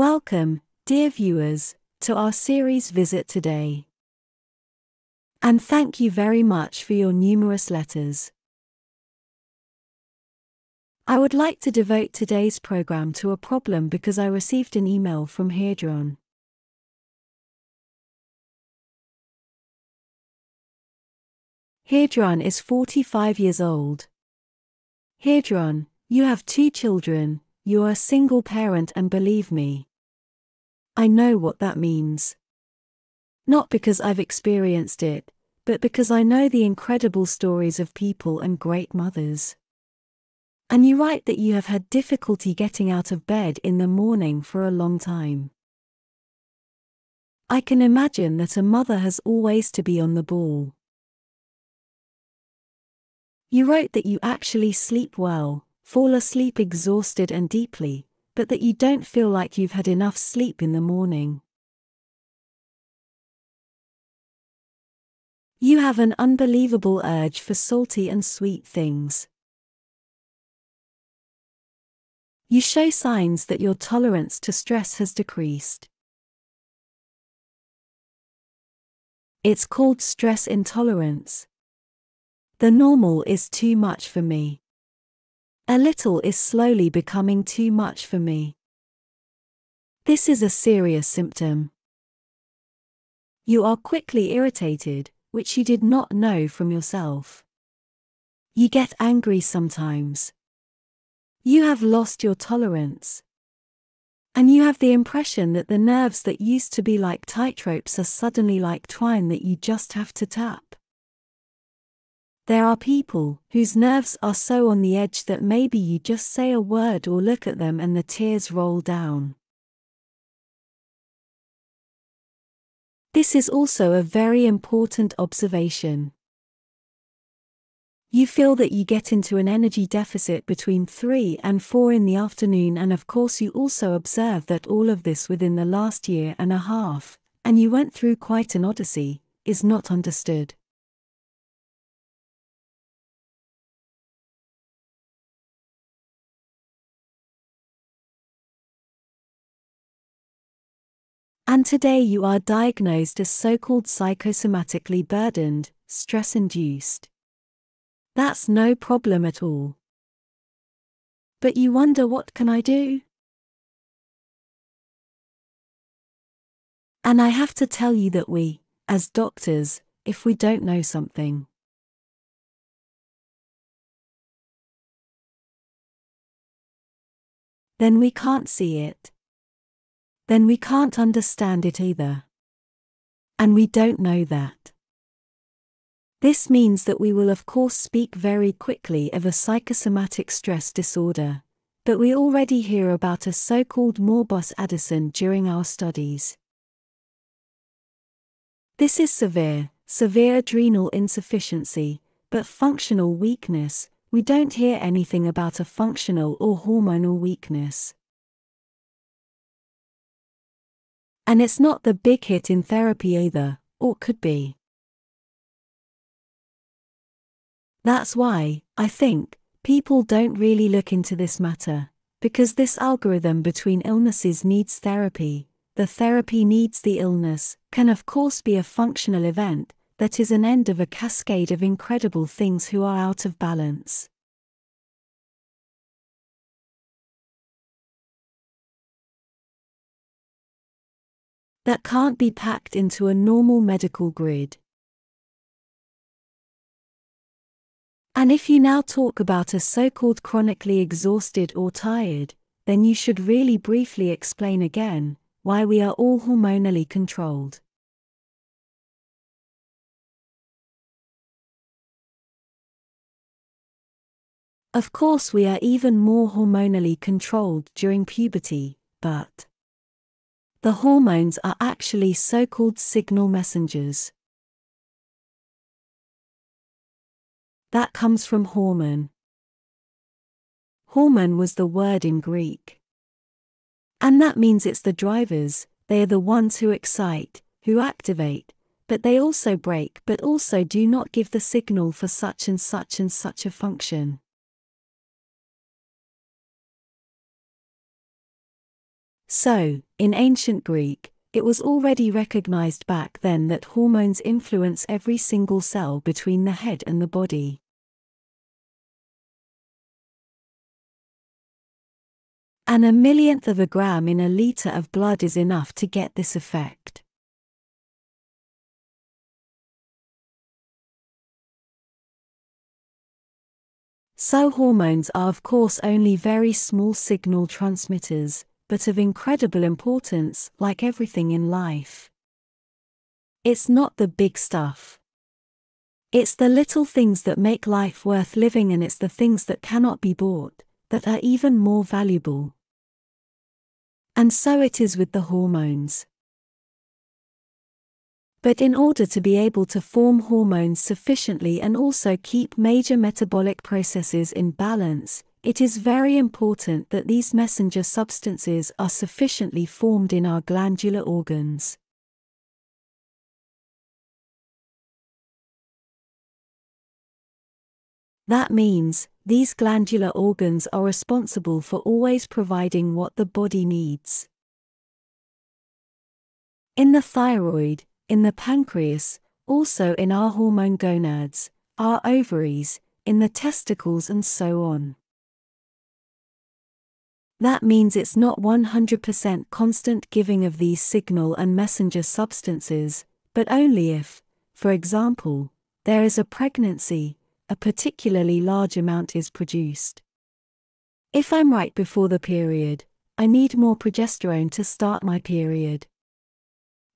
Welcome, dear viewers, to our series visit today. And thank you very much for your numerous letters. I would like to devote today's program to a problem because I received an email from Hadron. Hadron is 45 years old. Hadron, you have two children, you are a single parent and believe me. I know what that means. Not because I've experienced it, but because I know the incredible stories of people and great mothers. And you write that you have had difficulty getting out of bed in the morning for a long time. I can imagine that a mother has always to be on the ball. You wrote that you actually sleep well, fall asleep exhausted and deeply, but that you don't feel like you've had enough sleep in the morning. You have an unbelievable urge for salty and sweet things. You show signs that your tolerance to stress has decreased. It's called stress intolerance. The normal is too much for me. A little is slowly becoming too much for me. This is a serious symptom. You are quickly irritated, which you did not know from yourself. You get angry sometimes. You have lost your tolerance. And you have the impression that the nerves that used to be like tightropes are suddenly like twine that you just have to tap. There are people whose nerves are so on the edge that maybe you just say a word or look at them and the tears roll down. This is also a very important observation. You feel that you get into an energy deficit between 3 and 4 in the afternoon, and of course, you also observe that all of this within the last year and a half, and you went through quite an odyssey, is not understood. And today you are diagnosed as so called psychosomatically burdened, stress induced. That's no problem at all. But you wonder what can I do? And I have to tell you that we, as doctors, if we don't know something, then we can't see it then we can't understand it either. And we don't know that. This means that we will, of course, speak very quickly of a psychosomatic stress disorder, but we already hear about a so called morbus Addison during our studies. This is severe, severe adrenal insufficiency, but functional weakness, we don't hear anything about a functional or hormonal weakness. And it's not the big hit in therapy either, or could be. That's why, I think, people don't really look into this matter, because this algorithm between illnesses needs therapy, the therapy needs the illness, can of course be a functional event, that is an end of a cascade of incredible things who are out of balance. That can't be packed into a normal medical grid. And if you now talk about a so called chronically exhausted or tired, then you should really briefly explain again why we are all hormonally controlled. Of course, we are even more hormonally controlled during puberty, but the hormones are actually so called signal messengers. That comes from hormone. Hormone was the word in Greek. And that means it's the drivers, they are the ones who excite, who activate, but they also break but also do not give the signal for such and such and such a function. So, in ancient Greek, it was already recognized back then that hormones influence every single cell between the head and the body. And a millionth of a gram in a liter of blood is enough to get this effect. So hormones are of course only very small signal transmitters, but of incredible importance, like everything in life. It's not the big stuff. It's the little things that make life worth living and it's the things that cannot be bought, that are even more valuable. And so it is with the hormones. But in order to be able to form hormones sufficiently and also keep major metabolic processes in balance, it is very important that these messenger substances are sufficiently formed in our glandular organs. That means, these glandular organs are responsible for always providing what the body needs. In the thyroid, in the pancreas, also in our hormone gonads, our ovaries, in the testicles, and so on. That means it's not 100% constant giving of these signal and messenger substances, but only if, for example, there is a pregnancy, a particularly large amount is produced. If I'm right before the period, I need more progesterone to start my period.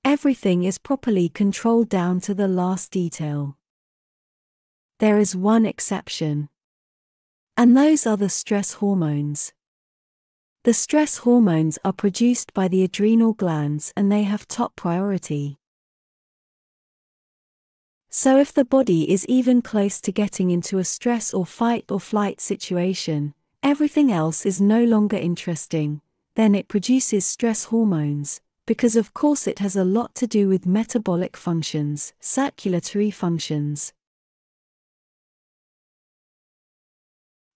Everything is properly controlled down to the last detail. There is one exception. And those are the stress hormones. The stress hormones are produced by the adrenal glands and they have top priority. So, if the body is even close to getting into a stress or fight or flight situation, everything else is no longer interesting, then it produces stress hormones, because of course it has a lot to do with metabolic functions, circulatory functions.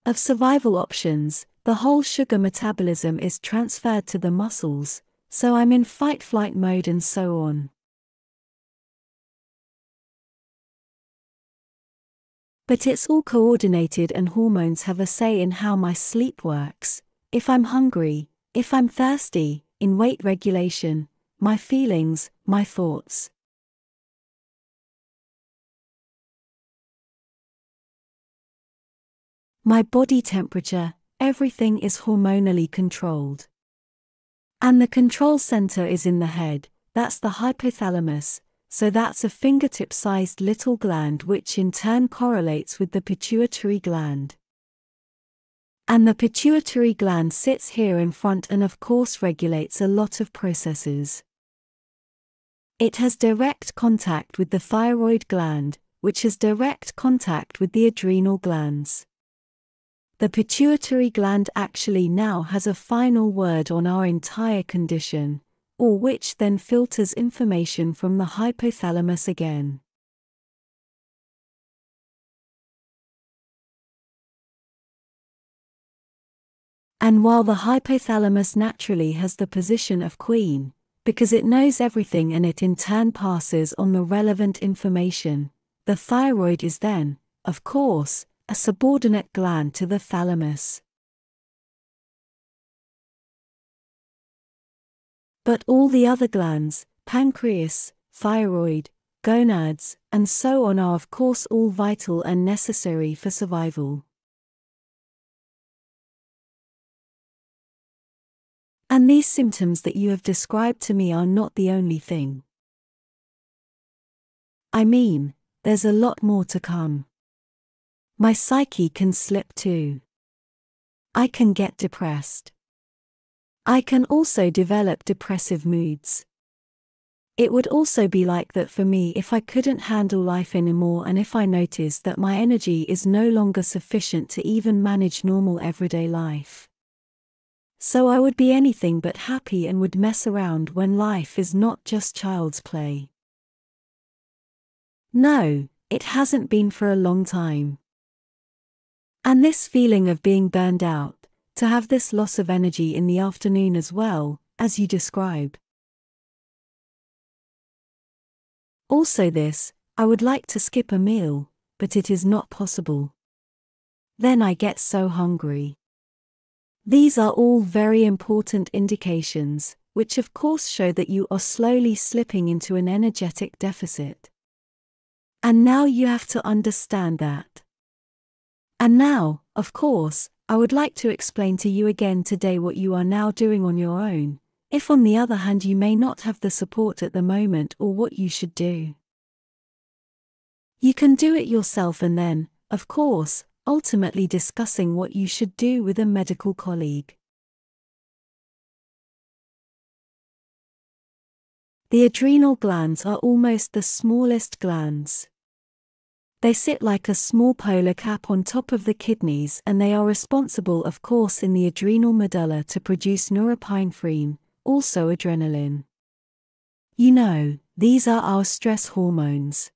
Of survival options, the whole sugar metabolism is transferred to the muscles, so I'm in fight flight mode and so on. But it's all coordinated and hormones have a say in how my sleep works, if I'm hungry, if I'm thirsty, in weight regulation, my feelings, my thoughts. My body temperature, everything is hormonally controlled. And the control center is in the head, that's the hypothalamus, so that's a fingertip sized little gland which in turn correlates with the pituitary gland. And the pituitary gland sits here in front and of course regulates a lot of processes. It has direct contact with the thyroid gland, which has direct contact with the adrenal glands. The pituitary gland actually now has a final word on our entire condition, or which then filters information from the hypothalamus again. And while the hypothalamus naturally has the position of queen, because it knows everything and it in turn passes on the relevant information, the thyroid is then, of course, a subordinate gland to the thalamus. But all the other glands, pancreas, thyroid, gonads, and so on are of course all vital and necessary for survival. And these symptoms that you have described to me are not the only thing. I mean, there's a lot more to come. My psyche can slip too. I can get depressed. I can also develop depressive moods. It would also be like that for me if I couldn't handle life anymore and if I noticed that my energy is no longer sufficient to even manage normal everyday life. So I would be anything but happy and would mess around when life is not just child's play. No, it hasn't been for a long time. And this feeling of being burned out, to have this loss of energy in the afternoon as well, as you describe. Also, this, I would like to skip a meal, but it is not possible. Then I get so hungry. These are all very important indications, which of course show that you are slowly slipping into an energetic deficit. And now you have to understand that. And now, of course, I would like to explain to you again today what you are now doing on your own, if on the other hand you may not have the support at the moment or what you should do. You can do it yourself and then, of course, ultimately discussing what you should do with a medical colleague. The adrenal glands are almost the smallest glands. They sit like a small polar cap on top of the kidneys and they are responsible of course in the adrenal medulla to produce norepinephrine, also adrenaline. You know, these are our stress hormones.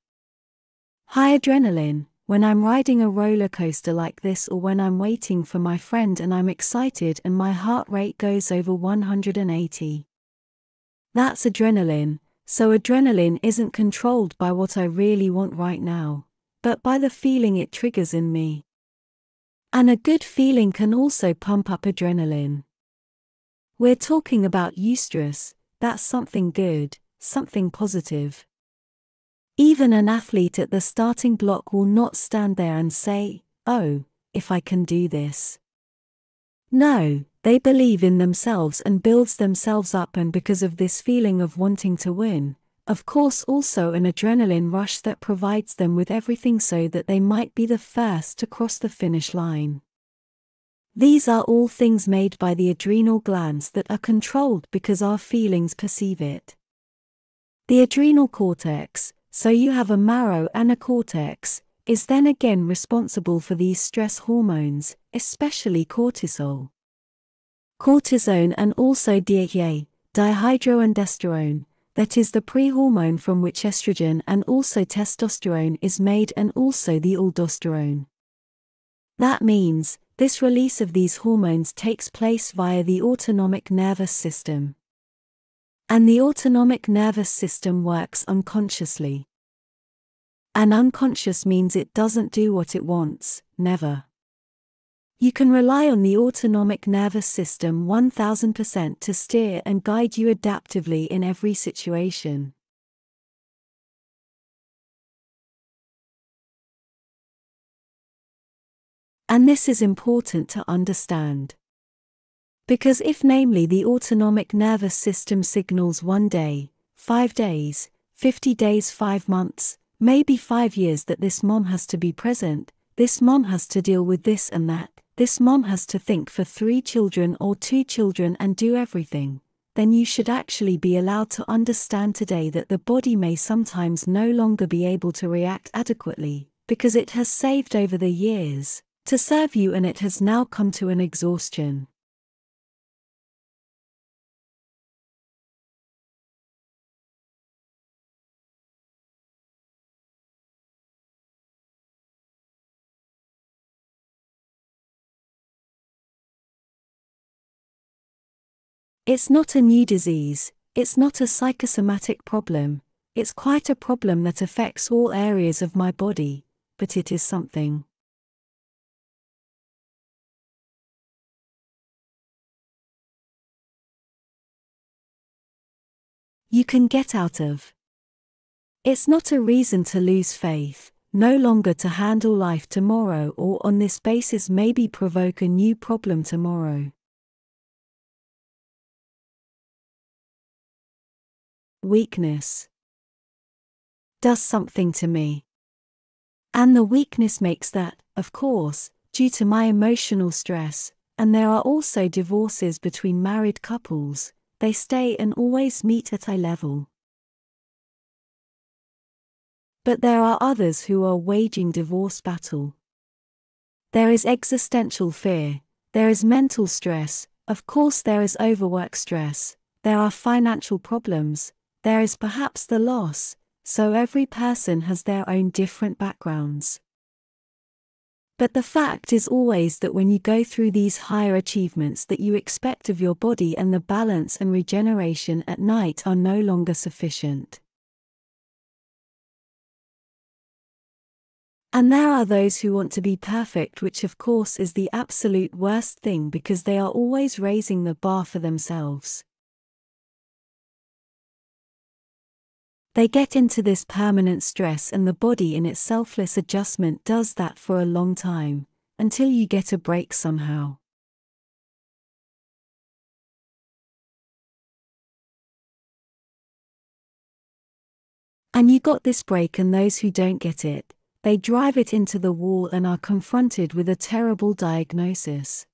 High adrenaline, when I'm riding a roller coaster like this or when I'm waiting for my friend and I'm excited and my heart rate goes over 180. That's adrenaline, so adrenaline isn't controlled by what I really want right now but by the feeling it triggers in me. And a good feeling can also pump up adrenaline. We're talking about eustress, that's something good, something positive. Even an athlete at the starting block will not stand there and say, Oh, if I can do this. No, they believe in themselves and builds themselves up and because of this feeling of wanting to win, of course, also an adrenaline rush that provides them with everything so that they might be the first to cross the finish line. These are all things made by the adrenal glands that are controlled because our feelings perceive it. The adrenal cortex, so you have a marrow and a cortex, is then again responsible for these stress hormones, especially cortisol. Cortisone and also DHEA, dehydroandrosterone, that is the pre-hormone from which estrogen and also testosterone is made and also the aldosterone. That means, this release of these hormones takes place via the autonomic nervous system. And the autonomic nervous system works unconsciously. And unconscious means it doesn't do what it wants, never. You can rely on the autonomic nervous system 1000% to steer and guide you adaptively in every situation. And this is important to understand. Because if namely the autonomic nervous system signals one day, five days, 50 days, five months, maybe five years that this mom has to be present, this mom has to deal with this and that, this mom has to think for three children or two children and do everything, then you should actually be allowed to understand today that the body may sometimes no longer be able to react adequately, because it has saved over the years to serve you and it has now come to an exhaustion. It's not a new disease, it's not a psychosomatic problem, it's quite a problem that affects all areas of my body, but it is something. You can get out of. It's not a reason to lose faith, no longer to handle life tomorrow or on this basis maybe provoke a new problem tomorrow. Weakness does something to me. And the weakness makes that, of course, due to my emotional stress, and there are also divorces between married couples, they stay and always meet at eye level. But there are others who are waging divorce battle. There is existential fear, there is mental stress, of course, there is overwork stress, there are financial problems, there is perhaps the loss, so every person has their own different backgrounds. But the fact is always that when you go through these higher achievements that you expect of your body and the balance and regeneration at night are no longer sufficient. And there are those who want to be perfect, which of course is the absolute worst thing because they are always raising the bar for themselves. They get into this permanent stress, and the body in its selfless adjustment does that for a long time, until you get a break somehow. And you got this break, and those who don't get it, they drive it into the wall and are confronted with a terrible diagnosis.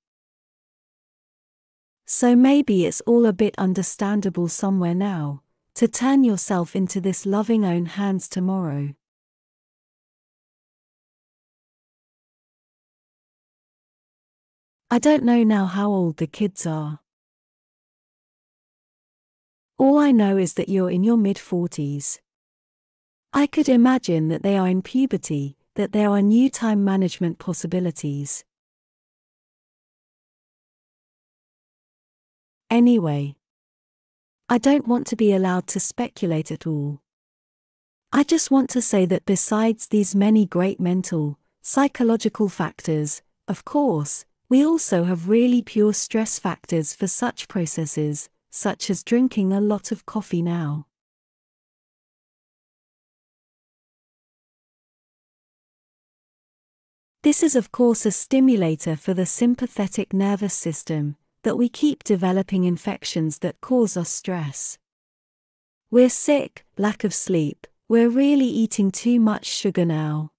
So maybe it's all a bit understandable somewhere now, to turn yourself into this loving own hands tomorrow. I don't know now how old the kids are. All I know is that you're in your mid 40s. I could imagine that they are in puberty, that there are new time management possibilities. Anyway, I don't want to be allowed to speculate at all. I just want to say that besides these many great mental, psychological factors, of course, we also have really pure stress factors for such processes, such as drinking a lot of coffee now. This is, of course, a stimulator for the sympathetic nervous system, that we keep developing infections that cause us stress. We're sick, lack of sleep, we're really eating too much sugar now.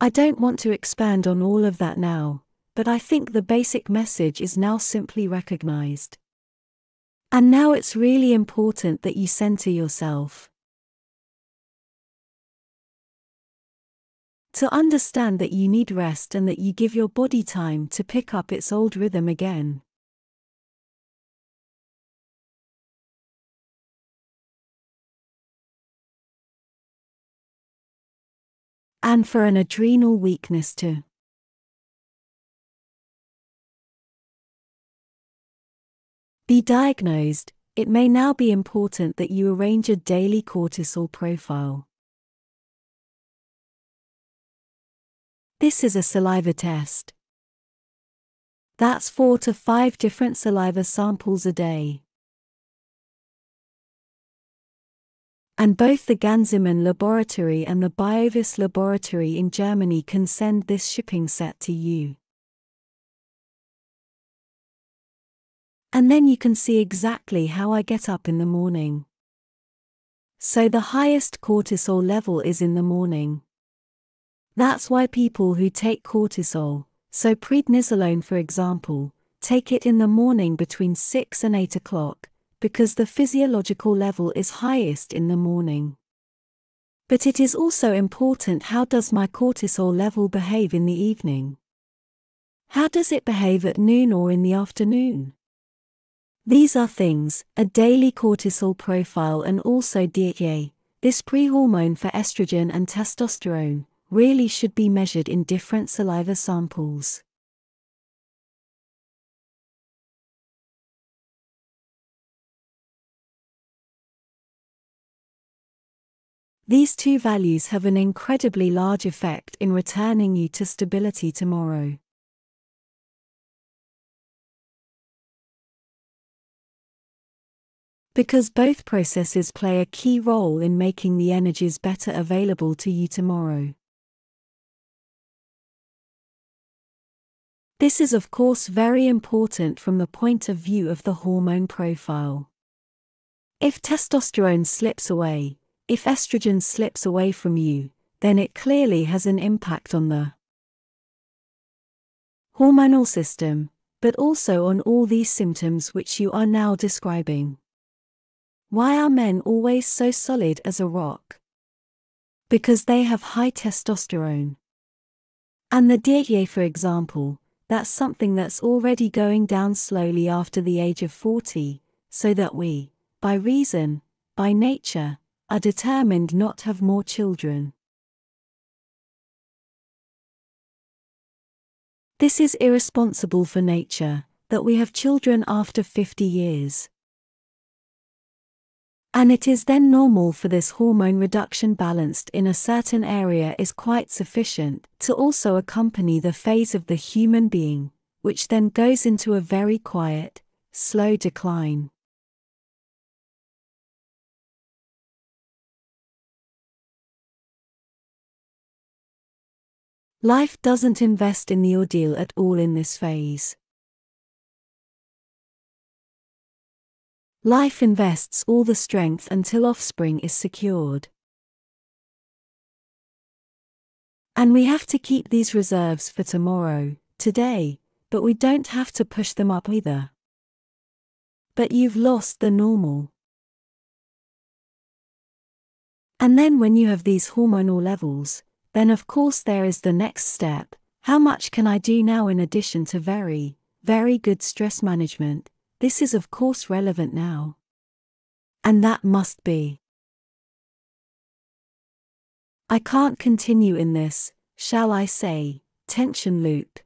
I don't want to expand on all of that now, but I think the basic message is now simply recognized. And now it's really important that you center yourself. To understand that you need rest and that you give your body time to pick up its old rhythm again. And for an adrenal weakness to be diagnosed, it may now be important that you arrange a daily cortisol profile. This is a saliva test. That's four to five different saliva samples a day. And both the Ganzimmun laboratory and the Biovis laboratory in Germany can send this shipping set to you. And then you can see exactly how I get up in the morning. So the highest cortisol level is in the morning. That's why people who take cortisol, so prednisolone for example, take it in the morning between 6 and 8 o'clock, because the physiological level is highest in the morning. But it is also important how does my cortisol level behave in the evening? How does it behave at noon or in the afternoon? These are things, a daily cortisol profile and also DHEA, this pre-hormone for estrogen and testosterone, really should be measured in different saliva samples. These two values have an incredibly large effect in returning you to stability tomorrow. Because both processes play a key role in making the energies better available to you tomorrow. This is, of course, very important from the point of view of the hormone profile. If testosterone slips away, if estrogen slips away from you, then it clearly has an impact on the hormonal system, but also on all these symptoms which you are now describing. Why are men always so solid as a rock? Because they have high testosterone. And the DHEA, for example, that's something that's already going down slowly after the age of 40, so that we, by reason, by nature, are determined not to have more children. This is irresponsible for nature, that we have children after 50 years. And it is then normal for this hormone reduction balanced in a certain area is quite sufficient to also accompany the phase of the human being, which then goes into a very quiet, slow decline. Life doesn't invest in the ordeal at all in this phase. Life invests all the strength until offspring is secured. And we have to keep these reserves for tomorrow, today, but we don't have to push them up either. But you've lost the normal. And then when you have these hormonal levels, then of course there is the next step how much can I do now in addition to very, very good stress management? This is of course relevant now. And that must be. I can't continue in this, shall I say, tension loop.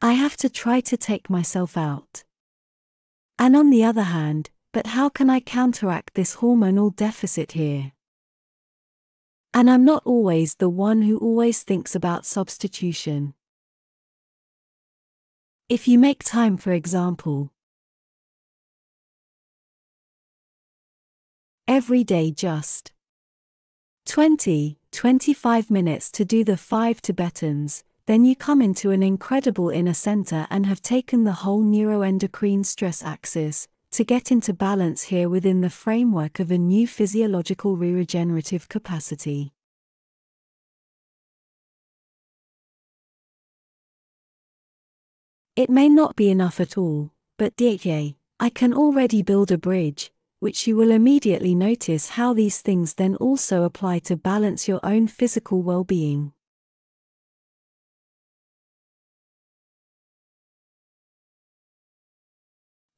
I have to try to take myself out. And on the other hand, but how can I counteract this hormonal deficit here? And I'm not always the one who always thinks about substitution. If you make time, for example, every day just 20, 25 minutes to do the five Tibetans, then you come into an incredible inner center and have taken the whole neuroendocrine stress axis to get into balance here within the framework of a new physiological regenerative capacity. It may not be enough at all, but DHEA, I can already build a bridge, which you will immediately notice how these things then also apply to balance your own physical well being.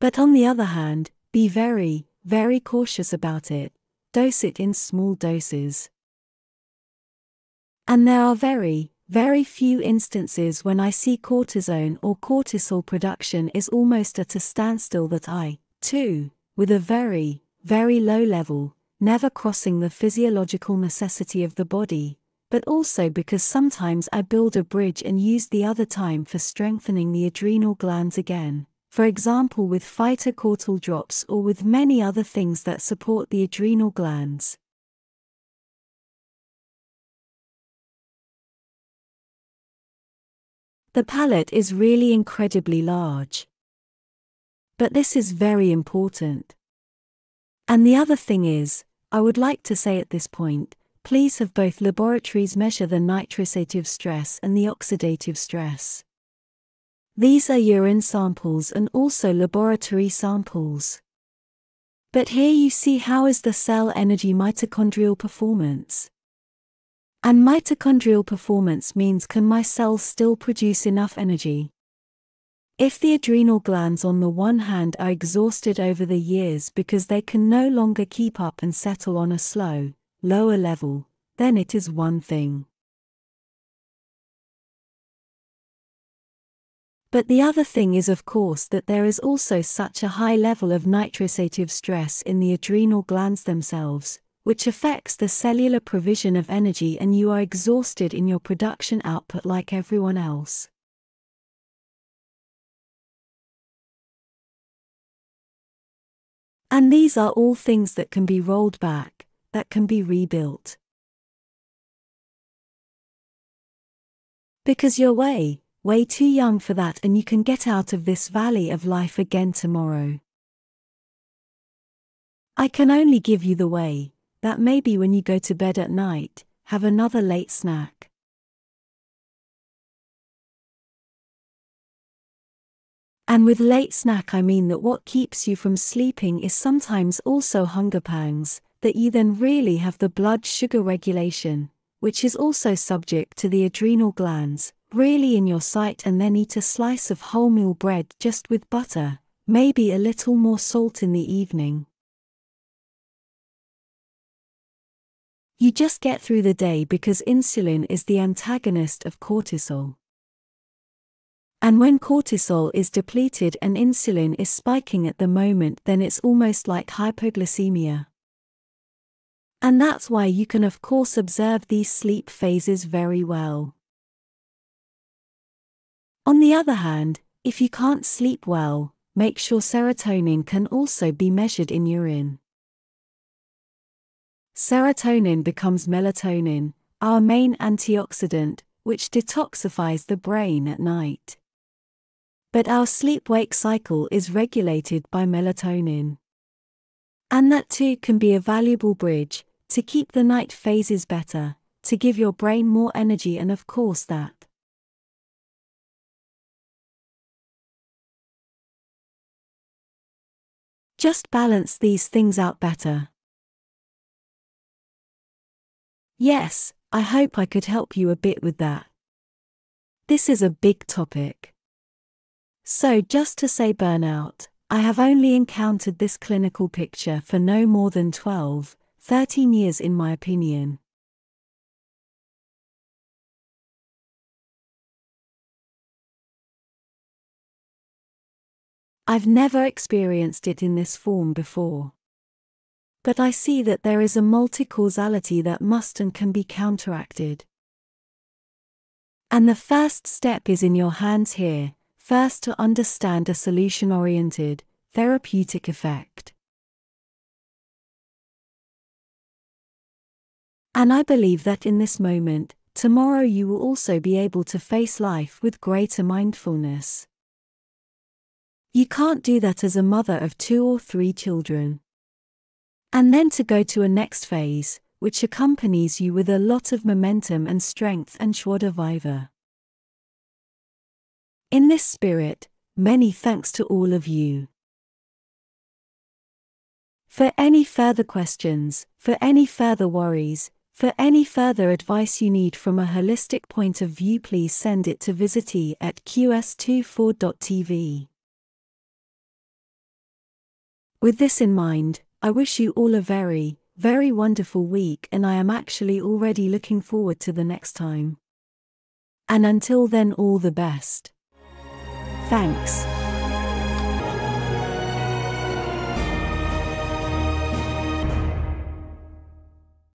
But on the other hand, be very, very cautious about it, dose it in small doses. And there are very, very few instances when I see cortisone or cortisol production is almost at a standstill that I, too, with a very, very low level, never crossing the physiological necessity of the body, but also because sometimes I build a bridge and use the other time for strengthening the adrenal glands again, for example with phytocortisol drops or with many other things that support the adrenal glands. The palette is really incredibly large. But this is very important. And the other thing is, I would like to say at this point, please have both laboratories measure the nitrosative stress and the oxidative stress. These are urine samples and also laboratory samples. But here you see how is the cell energy mitochondrial performance. And mitochondrial performance means can my cells still produce enough energy? If the adrenal glands on the one hand are exhausted over the years because they can no longer keep up and settle on a slow, lower level, then it is one thing. But the other thing is, of course, that there is also such a high level of nitrosative stress in the adrenal glands themselves, which affects the cellular provision of energy, and you are exhausted in your production output like everyone else. And these are all things that can be rolled back, that can be rebuilt. Because you're way, way too young for that and you can get out of this valley of life again tomorrow. I can only give you the way, that maybe when you go to bed at night, have another late snack. And with late snack, I mean that what keeps you from sleeping is sometimes also hunger pangs, that you then really have the blood sugar regulation, which is also subject to the adrenal glands, really in your sight, and then eat a slice of wholemeal bread just with butter, maybe a little more salt in the evening. You just get through the day because insulin is the antagonist of cortisol. And when cortisol is depleted and insulin is spiking at the moment, then it's almost like hypoglycemia. And that's why you can, of course, observe these sleep phases very well. On the other hand, if you can't sleep well, make sure serotonin can also be measured in urine. Serotonin becomes melatonin, our main antioxidant, which detoxifies the brain at night. But our sleep wake cycle is regulated by melatonin. And that too can be a valuable bridge to keep the night phases better, to give your brain more energy, and of course, that. Just balance these things out better. Yes, I hope I could help you a bit with that. This is a big topic. So, just to say burnout, I have only encountered this clinical picture for no more than 12, 13 years, in my opinion. I've never experienced it in this form before. But I see that there is a multi causality that must and can be counteracted. And the first step is in your hands here, first to understand a solution oriented, therapeutic effect. And I believe that in this moment, tomorrow you will also be able to face life with greater mindfulness. You can't do that as a mother of two or three children. And then to go to a next phase, which accompanies you with a lot of momentum and strength and joie viva. In this spirit, many thanks to all of you. For any further questions, for any further worries, for any further advice you need from a holistic point of view, please send it to visite at qs24.tv. With this in mind, I wish you all a very, very wonderful week, and I am actually already looking forward to the next time. And until then, all the best. Thanks.